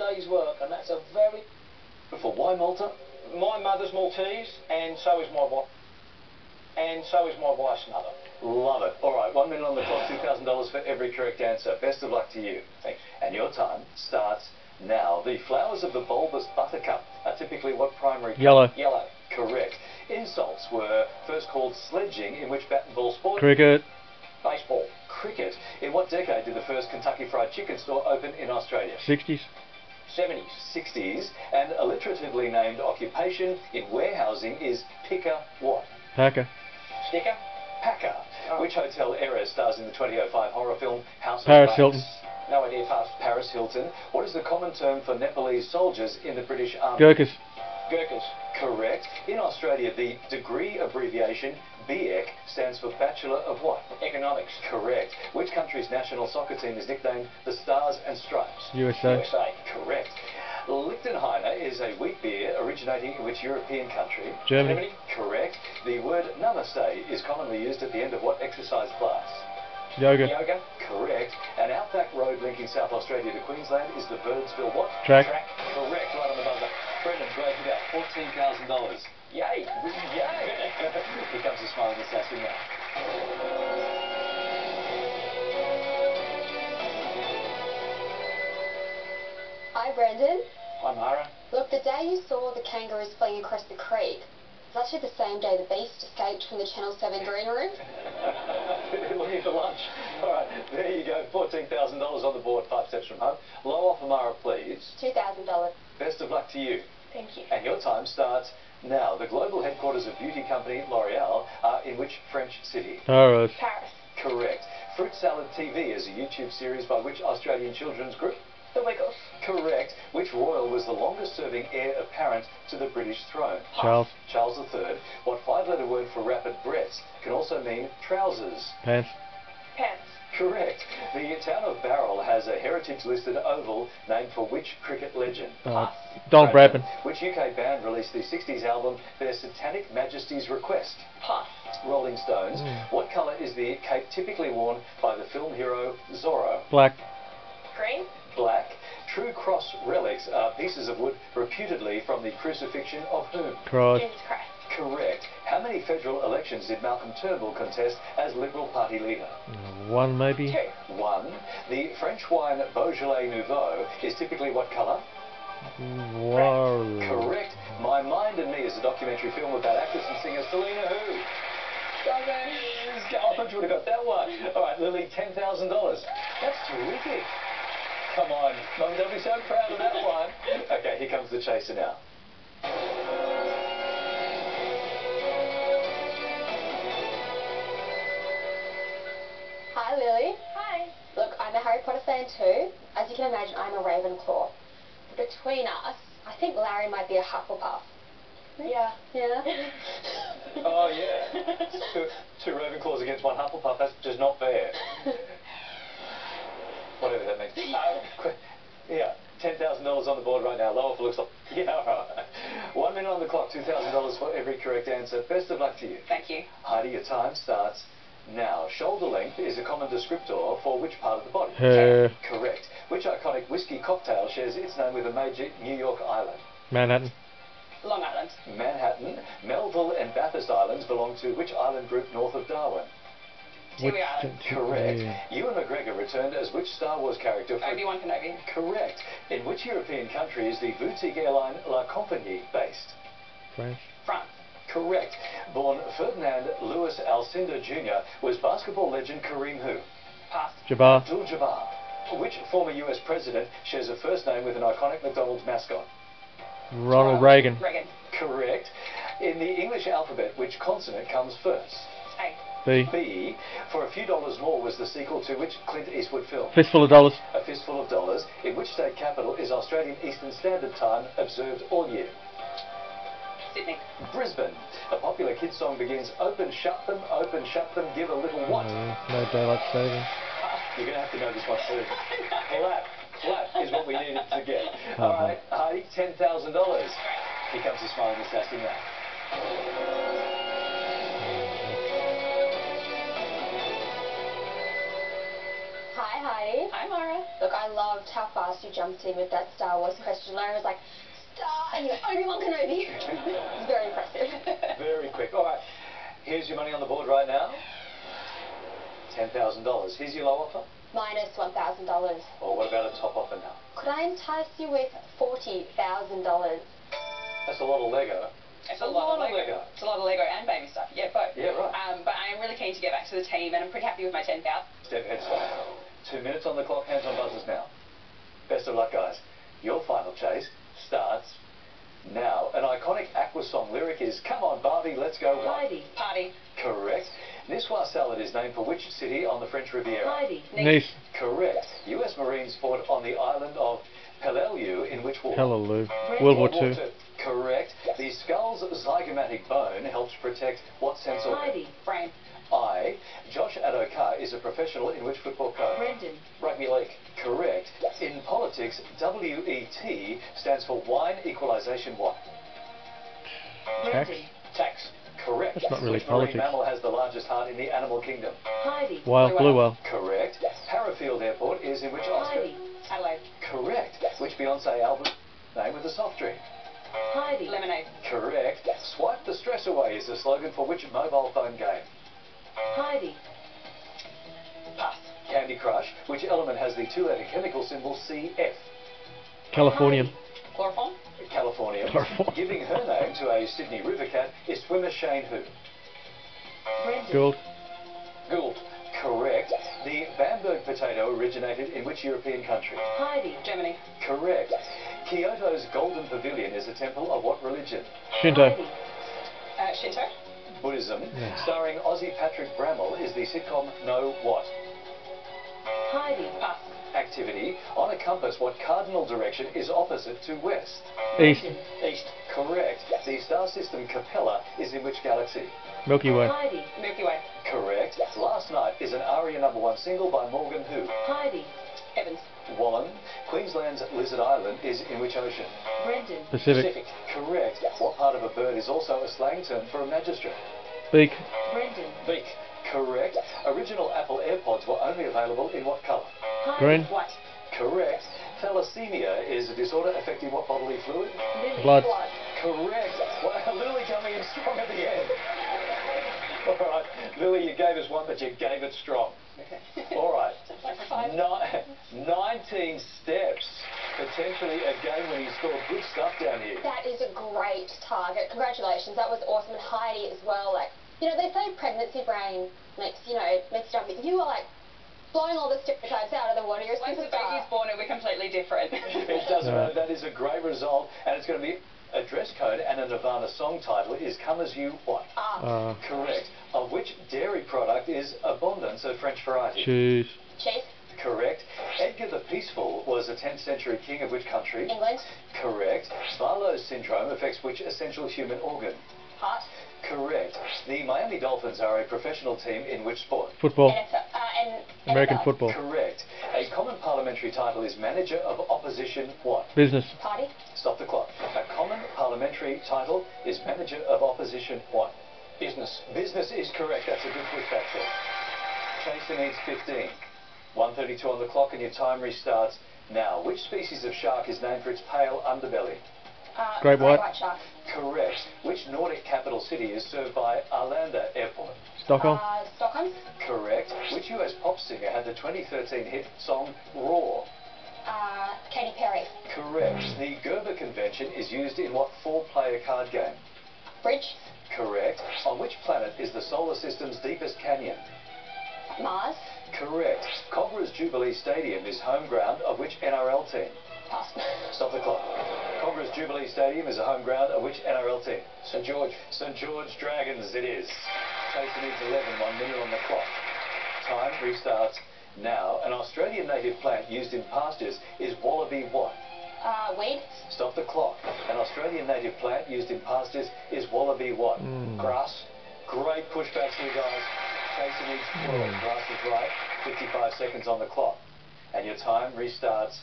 day's work, and that's a very... For why Malta? My mother's Maltese, and so is my wife. And so is my wife's mother. Love it. All right, one minute on the clock, $2,000 for every correct answer. Best of luck to you. Thanks. And your time starts now. The flowers of the bulbous buttercup are typically what primary? Yellow. Yellow. Correct. Insults were first called sledging, in which bat and ball sport? Cricket. Baseball. Cricket. In what decade did the first Kentucky Fried Chicken store open in Australia? 60s. 70s. 60s. And alliteratively named occupation in warehousing is picker what? Packer. Sticker. Packer. Oh. Which hotel era stars in the 2005 horror film House Paris of Hilton. Wax? No idea, pass. Paris Hilton. What is the common term for Nepalese soldiers in the British Army? Gurkhas. Gurkhas. Correct. In Australia, the degree abbreviation BEC stands for Bachelor of what? Economics. Correct. Which country's national soccer team is nicknamed the Stars and Stripes? USA. USA. Correct. Lichtenhainer is a wheat beer originating in which European country? Germany. Correct. The word namaste is commonly used at the end of what exercise class? Yoga. Yoga. Correct. An outback road linking South Australia to Queensland is the Birdsville what? Track. Track. Correct. Right on the buzzer. Brendan drove about $14,000. Yay. Yay! Here comes the smiling assassin now. Hi, Brendan. Hi, Mara. Look, the day you saw the kangaroos fleeing across the creek was actually the same day the beast escaped from the Channel 7 green room. Looking for lunch. All right, there you go. $14,000 on the board, five steps from home. Low offer, Mara, please. $2,000. Best of luck to you. Thank you. And your time starts now. The global headquarters of beauty company L'Oreal are in which French city? Paris. Paris. Correct. Fruit Salad TV is a YouTube series by which Australian children's group? Oh the Wiggles. Correct. Which royal was the longest serving heir apparent to the British throne? Charles. Charles III. What five-letter word for rapid breaths can also mean trousers? Pants. Pants. Correct. The town of Bowral has a heritage-listed oval named for which cricket legend? Uh, Donald Bradman. Which UK band released the 60s album Their Satanic Majesties Request? Pass. Rolling Stones. Mm. What colour is the cape typically worn by the film hero Zorro? Black. Green. Black. True cross relics are pieces of wood reputedly from the crucifixion of whom? Cross. Jesus Christ. Correct. How many federal elections did Malcolm Turnbull contest as Liberal Party leader? Uh, one maybe. Two. One. The French wine Beaujolais Nouveau is typically what colour? War. Correct. My Mind and Me is a documentary film about actress and singer Selena who? Gomez. I thought you would have got that one. All right, Lily, $10,000. That's terrific. Come on, Mum, don't be so proud of that one. Okay, here comes the chaser now. Harry Potter fan too. As you can imagine, I'm a Ravenclaw. Between us, I think Larry might be a Hufflepuff. Yeah. Yeah. Oh, yeah. two, two Ravenclaws against one Hufflepuff, that's just not fair. Whatever that means. Uh, yeah, $10,000 on the board right now. Lower for looks like. Yeah, all right. One minute on the clock, $2,000 for every correct answer. Best of luck to you. Thank you. Heidi, your time starts now. Shoulder length is a common descriptor for which part of the body? Hair. Correct. Which iconic whiskey cocktail shares its name with a major New York island? Manhattan. Long Island. Manhattan, Melville and Bathurst Islands belong to which island group north of Darwin? Tiwi Which- Island. Correct. Yeah. Ewan McGregor returned as which Star Wars character for... Obi-Wan Kenobi. Correct. In which European country is the boutique airline La Compagnie based? France. France. Correct. Born Ferdinand Louis Alcindor Jr. was basketball legend Kareem who? Pass. Jabbar. Abdul-Jabbar. Which former US president shares a first name with an iconic McDonald's mascot? Ronald Reagan. Reagan. Correct. In the English alphabet, which consonant comes first? A. B. B. For a few dollars more was the sequel to which Clint Eastwood film? Fistful of dollars. A fistful of dollars. In which state capital is Australian Eastern Standard Time observed all year? Sydney. Brisbane. A popular kids song begins, open, shut them, open, shut them, give a little what? No, no daylight saving. You're going to have to know this one too. Clap. Clap is what we needed to get. Uh-huh. All right, Heidi, $10,000. Here comes the smiling assassin now. Hi, Heidi. Hi, Mara. Look, I loved how fast you jumped in with that Star Wars question. Larry was like, Star, and you're Obi-Wan Kenobi. it's very impressive. Very quick. All right. Here's your money on the board right now. $10,000. Here's your low offer. Minus $1,000. Or what about a top offer now? Could I entice you with $40,000? That's a lot of Lego. It's a lot, of Lego. Lego. It's a lot of Lego and baby stuff. Yeah, both. Yeah, right. Um, but I am really keen to get back to the team, and I'm pretty happy with my 10,000. Step head start. Two minutes on the clock, hands on buzzers now. Best of luck, guys. Your final chase starts now. An iconic Aqua song lyric is Come on, Barbie, let's go. One. Heidi, Party. Correct. Niçoise salad is named for which city on the French Riviera? Heidi, Nice. Correct. U.S. Marines fought on the island of Peleliu in which war? Hallelujah. World War Two. Two. Correct. The skull's zygomatic bone helps protect what sense organ? Heidi, Brain. I. Josh Addo-Carr is a professional in which football code? Brendan, Rugby league. Correct. In politics, WET stands for Wine Equalisation What? Tax. Tax. Correct. That's not really Which marine politics. mammal has the largest heart in the animal kingdom? Heidi, Wild Blue blue whale. Correct. Parafield Airport is in which Oscar? Heidi, Adelaide. Correct. Which Beyonce album name with a soft drink? Heidi, Lemonade. Correct. Swipe the stress away is the slogan for which mobile phone game? Heidi, Pass. Candy Crush. Which element has the two-letter chemical symbol CF? Californian. Chloroform. California. Chloroform. Giving her name to a Sydney river cat is swimmer Shane who? Brendan, Gould. Gould. Correct. The Bamberg potato originated in which European country? Heidi, Germany. Correct. Kyoto's Golden Pavilion is a temple of what religion? Shinto. Uh, Shinto. Buddhism. Yeah. Starring Aussie Patrick Brammall is the sitcom Know What? Heidi, Pass. Activity. On a compass, what cardinal direction is opposite to west? East. East. Correct. The star system Capella is in which galaxy? Milky Way. Heidi, Milky Way. Correct. Last Night is an ARIA number one single by Morgan who? Heidi, Evans. Wallen. Queensland's Lizard Island is in which ocean? Brendan, Pacific. Correct. What part of a bird is also a slang term for a magistrate? Beak. Brendan, Beak. Correct. Original Apple AirPods were only available in what colour? Green. White. Correct. Thalassemia is a disorder affecting what bodily fluid? Lily, Blood. Blood. Correct. Wow, Lily coming in strong at the end. All right, Lily, you gave us one, but you gave it strong. All right. Like five. Ni- 19 steps. Potentially a game when you score. Good stuff down here. That is a great target. Congratulations. That was awesome. And Heidi as well. Like, you know, they say pregnancy brain makes, you know, makes you jump. But you are like blowing all the stereotypes out of the water. You're a Once the superstar. baby's born, it'll be completely different. It doesn't Yeah. matter. That is a great result, and it's going to be a dress code and a Nirvana song title is "Come as You What." Ah, Uh, Correct. Of which dairy product is abundance of French variety? cheese. Cheese. Correct. Edgar the Peaceful was a 10th century king of which country? England, Correct. Barlow's syndrome affects which essential human organ? Heart, Correct. The Miami Dolphins are a professional team in which sport? Football. NFL, uh, and American NFL. football. Correct. A common parliamentary title is manager of opposition what? Business. Party, Stop the clock. A common parliamentary title is manager of opposition what? Business. Business is correct. That's a good pushback there. Chaser needs 15. 132 on the clock and your time restarts now. Which species of shark is named for its pale underbelly? uh, Great white. shark, Correct. Which Nordic capital city is served by Arlanda Airport? Stockholm. uh, Stockholm, Correct. Which US pop singer had the 2013 hit song Roar? uh, Katy Perry, Correct. The Gerber Convention is used in what four-player card game? Bridge, Correct. On which planet is the solar system's deepest canyon? Mars, Correct. Kogarah's Jubilee Stadium is home ground of which NRL team? pass, Stop the clock. Kogarah's Jubilee Stadium is a home ground of which NRL team? St George. St George Dragons it is. Chaser needs 11, one minute on the clock. Time restarts now. An Australian native plant used in pastures is wallaby what? Uh, weed, Stop the clock. An Australian native plant used in pastures is wallaby what? Mm. Grass. Great pushbacks here, guys. Chaser needs 12. Grass is right. 55 seconds on the clock. And your time restarts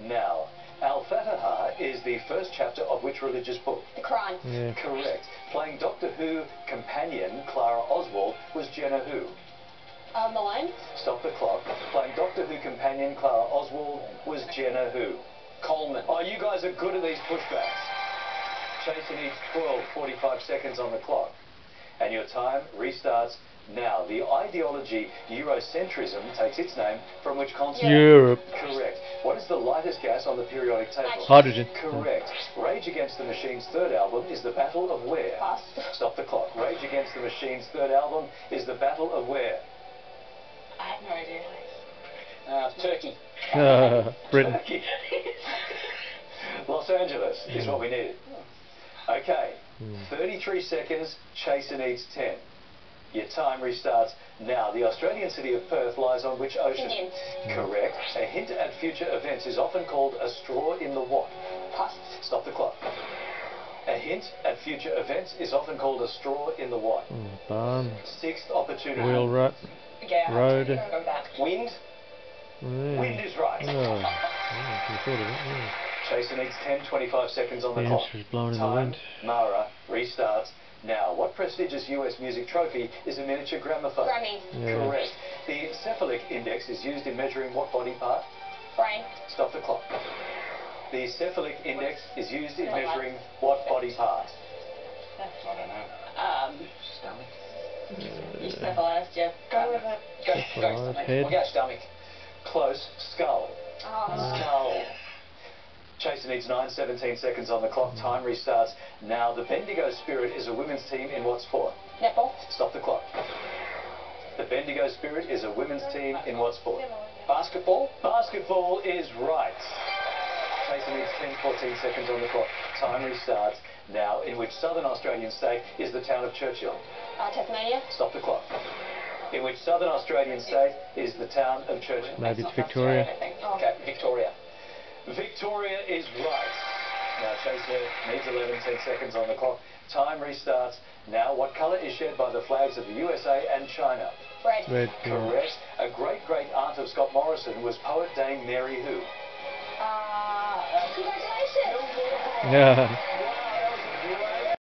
now. Al-Fatiha is the first chapter of which religious book? the Quran, Yeah. Correct. Playing Doctor Who companion Clara Oswald was Jenna Who? Uh, Malone. Stop the clock. Playing Doctor Who companion Clara Oswald was Jenna Who. Coleman. Oh, you guys are good at these pushbacks. Chaser needs 12, 45 seconds on the clock. And your time restarts now. The ideology Eurocentrism takes its name from which concept? Europe. Correct. What is the lightest gas on the periodic table? Hydrogen. Correct. Rage Against the Machine's third album is the Battle of where? Pass. Stop the clock. Rage Against the Machine's third album is the Battle of where? I have no idea. Uh, Turkey. Uh, Britain. Turkey. Los Angeles is what we needed. Okay. Hmm. 33 seconds. Chaser needs 10. Your time restarts now. The Australian city of Perth lies on which ocean? Indian. Hmm. Correct. A hint at future events is often called a straw in the what? Pass. Stop the clock. A hint at future events is often called a straw in the what? Mm, Barn. Sixth opportunity. Wheelwright. Yeah, I Road. have to go with that. Wind. Yeah. Wind is right. Oh. Oh, I thought of it. yeah. Chaser needs 10, 25 seconds on the The clock. answer is blown in the wind. Mara, restarts. Now, what prestigious US music trophy is a miniature gramophone? Grammy. Yeah. Correct. The cephalic index is used in measuring what body part? Brain. Stop the clock. The cephalic index is used in Not like- measuring what body part? I don't know. Um, Stomach. you cephalitis, Jeff. Go with it. Go, Right, go stomach. head. We'll go stomach. Close. Skull. Oh. Skull. Chaser needs 9, 17 seconds on the clock. Time restarts. Now, the Bendigo Spirit is a women's team in what sport? Netball. Stop the clock. The Bendigo Spirit is a women's team in what sport? Basketball. Basketball is right. Chaser needs 10, 14 seconds on the clock. Time restarts. Now, in which southern Australian state is the town of Churchill? Uh, Tasmania. Stop the clock. In which southern Australian state is the town of Churchill? Maybe it's Not Victoria. I think. Oh. Okay, Victoria. Victoria is right. Now Chaser needs 11, 10 seconds on the clock. Time restarts. Now, what colour is shed by the flags of the USA and China? Red. Red. Correct. A great great aunt of Scott Morrison was poet Dame Mary who? Uh, congratulations. Yeah.